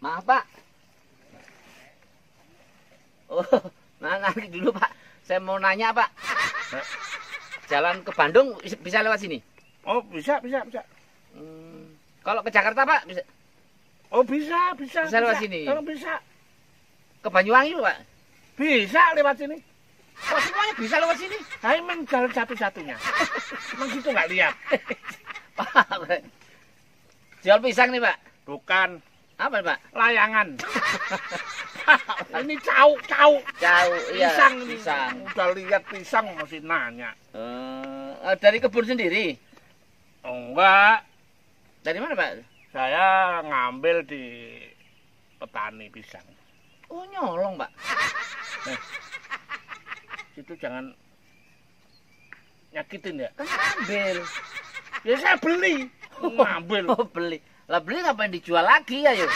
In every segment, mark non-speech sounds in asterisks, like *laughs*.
Maaf Pak. Oh, *laughs* nah, nanti dulu Pak. Saya mau nanya Pak. Jalan ke Bandung bisa- bisa lewat sini? Oh bisa bisa bisa. Hmm, Kalau ke Jakarta Pak bisa Oh bisa bisa. Bisa lewat sini? Oh, bisa. ke Banyuwangi Pak. Bisa lewat sini. Oh semuanya bisa lewat sini. Saya emang jalan satu-satunya. Emang situ nggak lihat. *laughs* Jual pisang nih Pak. Bukan Apa Pak? layangan. *laughs* ini cau cau. Jauh, iya. Pisang ini. Pisang. Udah lihat pisang masih nanya. Eh, eh, dari kebun sendiri. Oh, enggak. Dari mana Pak? Saya ngambil di petani pisang. Oh nyolong Pak. Situ jangan nyakitin ya. Kan ngambil. Ya saya beli. *laughs* Ngambil. Oh beli. Lah beli ngapain dijual lagi ya yuk?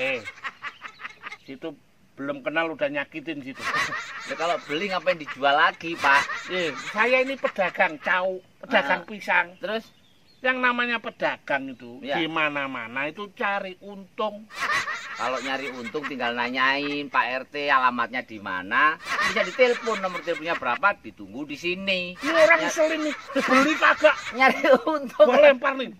Eh, situ belum kenal udah nyakitin situ. Ya, kalau beli ngapain dijual lagi Pak? Eh, saya ini pedagang cau, pedagang Ah. pisang. Terus Yang namanya pedagang itu Ya. di mana-mana itu cari untung. Kalau nyari untung tinggal nanyain Pak RT alamatnya di mana, bisa ditelepon nomor teleponnya berapa, ditunggu di sini. Ini orang Ya. ngeselin nih, beli kagak, Nyari untung. gua lempar nih.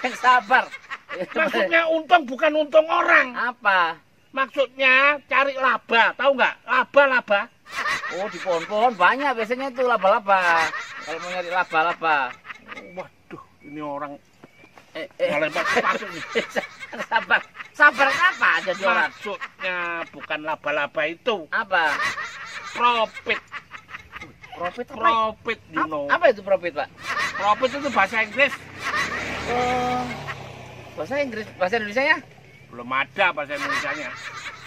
Yang sabar. Maksudnya untung bukan untung orang. apa? Maksudnya cari laba, tahu nggak? Laba-laba. Oh di pohon-pohon banyak biasanya itu laba-laba. Kalau mau nyari laba-laba. Waduh, ini orang Eh, eh. ngelempar sepatu nih. *laughs* Sabar orang? Maksudnya bukan laba-laba itu, Apa? profit. Profit apa? Profit, you know. Apa itu profit, Pak? Profit itu bahasa Inggris. Oh. Bahasa Inggris, bahasa Indonesia ya? Belum ada bahasa Indonesia-nya.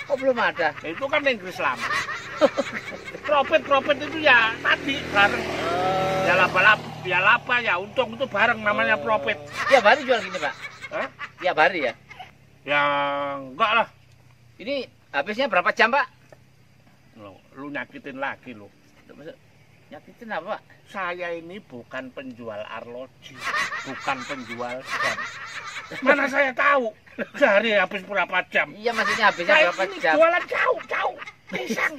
Oh, belum ada. Ya, itu kan Inggris lama. profit profit itu ya tadi bareng ya laba-laba ya laba ya untung itu bareng namanya profit Tiap hari jual gini, Pak? Hah? Tiap hari ya? ya enggak lah Ini habisnya berapa jam, Pak? lu, lu nyakitin lagi lu Nyakitin apa, Pak? saya ini bukan penjual arloji *laughs* bukan penjual jam mana saya tahu sehari habis berapa jam Iya, maksudnya habisnya saya berapa ini jam? jualan jauh jauh pisang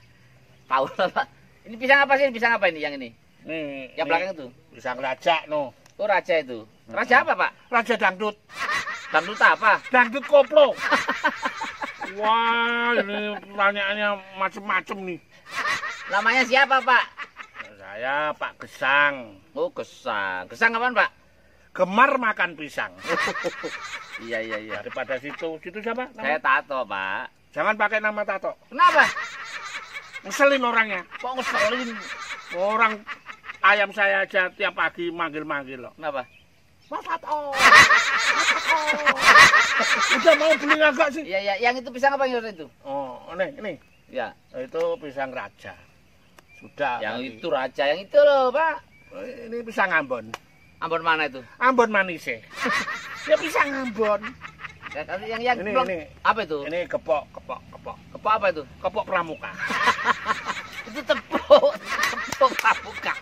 *laughs* Tahu lah, Pak. Ini pisang apa sih? Pisang apa ini yang ini? nih Yang nih, belakang itu? pisang raja no Oh, raja itu. Raja apa, Pak? raja dangdut Dangdut apa? dangdut koplo *laughs* wah ini pertanyaannya macem-macem nih Namanya siapa, Pak? saya Pak Gesang Oh, gesang. Gesang apaan, Pak? gemar makan pisang *laughs* iya, iya, iya. daripada situ situ siapa Saya nama? tato, Pak. jangan pakai nama tato Kenapa? ngeselin orangnya Kok ngeselin? orang ayam saya aja tiap pagi manggil-manggil loh Kenapa? Mas Tato Mas *laughs* Tato udah mau beli agak sih Iya, iya. Yang itu pisang apa yang itu? oh ini ini Ya, itu pisang raja sudah yang tadi. itu raja. Yang itu loh, Pak. Oh, ini pisang Ambon Ambon mana itu? Ambon manis *laughs* ya pisang Ambon Ya, tapi yang yang Ini, blok- ini. apa itu? ini kepok kepok kepok Kepok apa itu? kepok pramuka *laughs* itu tepuk, pramuka.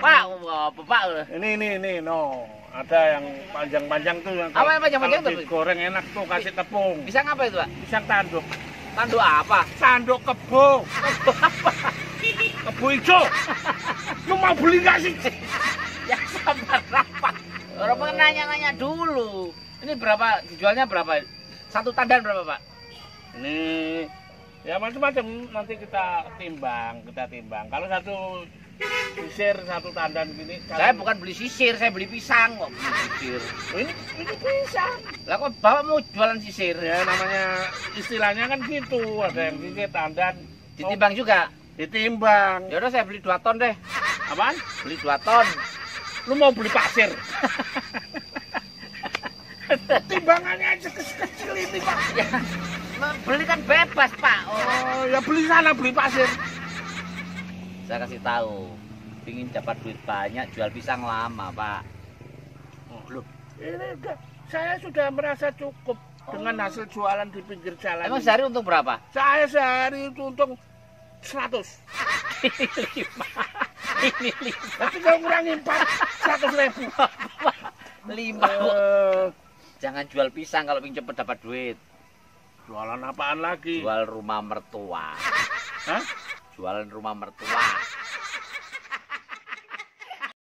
Pak, apa, Pak? ini ini ini no ada yang panjang-panjang tuh yang Apa yang panjang-panjang tuh? digoreng enak tuh kasih tepung Pisang apa itu, Pak? pisang tanduk Tanduk apa? tanduk kebo kebo hijau lu mau beli gak sih Ya sabar apa? Orang pengen nanya-nanya dulu. Ini berapa? Dijualnya berapa? Satu tandan berapa, Pak? ini ya macam-macam. Nanti kita timbang kita timbang. Kalau satu sisir satu tandan gini Saya kali- bukan beli sisir, saya beli pisang kok. Beli sisir. Oh, ini ini pisang. Lah kok Bapak mau jualan sisir? ya namanya istilahnya kan gitu. Ada yang sisir tandan. Ditimbang juga. Oh, ditimbang. Ya udah saya beli 2 ton deh. apaan? Beli 2 ton. lu mau beli pasir? *laughs* Timbangannya aja kecil ini pak. Ya, beli kan bebas, Pak. Oh. oh ya beli sana beli pasir Saya kasih tahu. Pingin dapat duit banyak, jual pisang lama, Pak. oh, loh ini saya sudah merasa cukup dengan hasil jualan di pinggir jalan Emang sehari untuk berapa? saya sehari itu untung 100 Ini lima. Ini lima. tapi kalau ngurangin 4 100 ribu Lima. Eh, Jangan jual pisang kalau ingin cepet dapat duit. Jualan apaan lagi? Jual rumah mertua. Hah? Jualan rumah mertua.